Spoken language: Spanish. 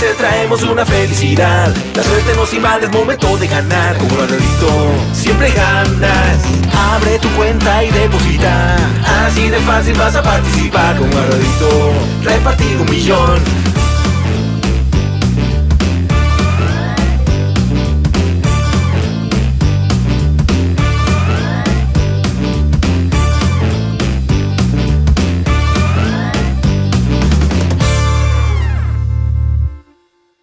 te traemos una felicidad. La suerte nos invade, es momento de ganar. Con Guardadito siempre ganas. Abre tu cuenta y deposita. Así de fácil vas a participar. Con Guardadito repartir un millón.